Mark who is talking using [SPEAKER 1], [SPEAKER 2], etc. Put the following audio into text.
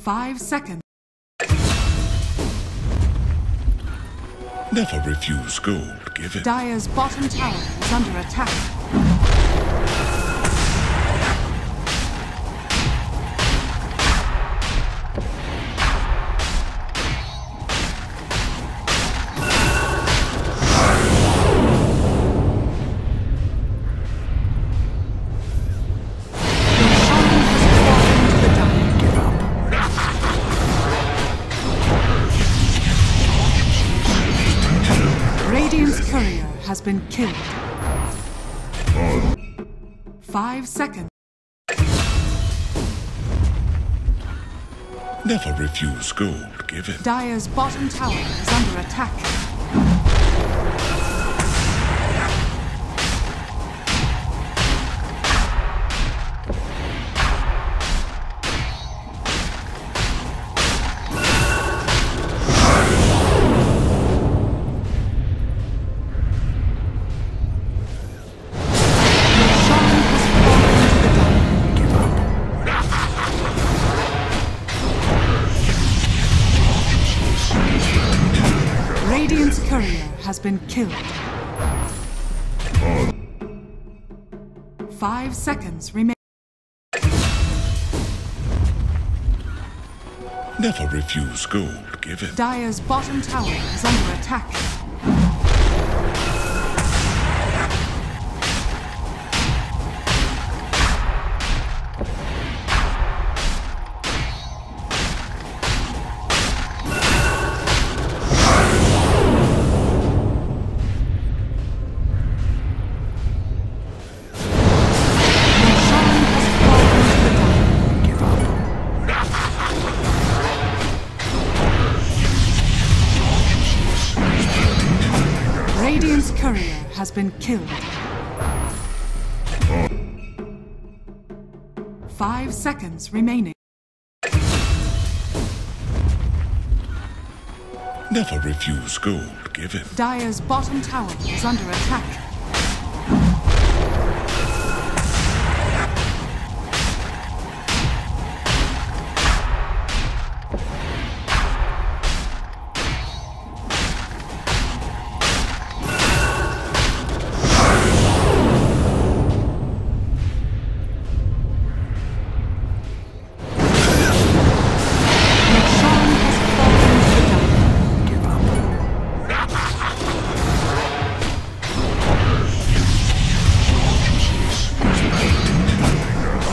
[SPEAKER 1] Five seconds.
[SPEAKER 2] Never refuse gold given.
[SPEAKER 1] Dire's bottom tower is under attack. Courier has been killed. Five seconds.
[SPEAKER 2] Never refuse gold given.
[SPEAKER 1] Dire's bottom tower is under attack. Radiant's courier has been killed. Five seconds remain.
[SPEAKER 2] Never refuse gold given.
[SPEAKER 1] Dire's bottom tower is under attack. Radiant's courier has been killed. Five seconds remaining.
[SPEAKER 2] Never refuse gold given.
[SPEAKER 1] Dire's bottom tower is under attack.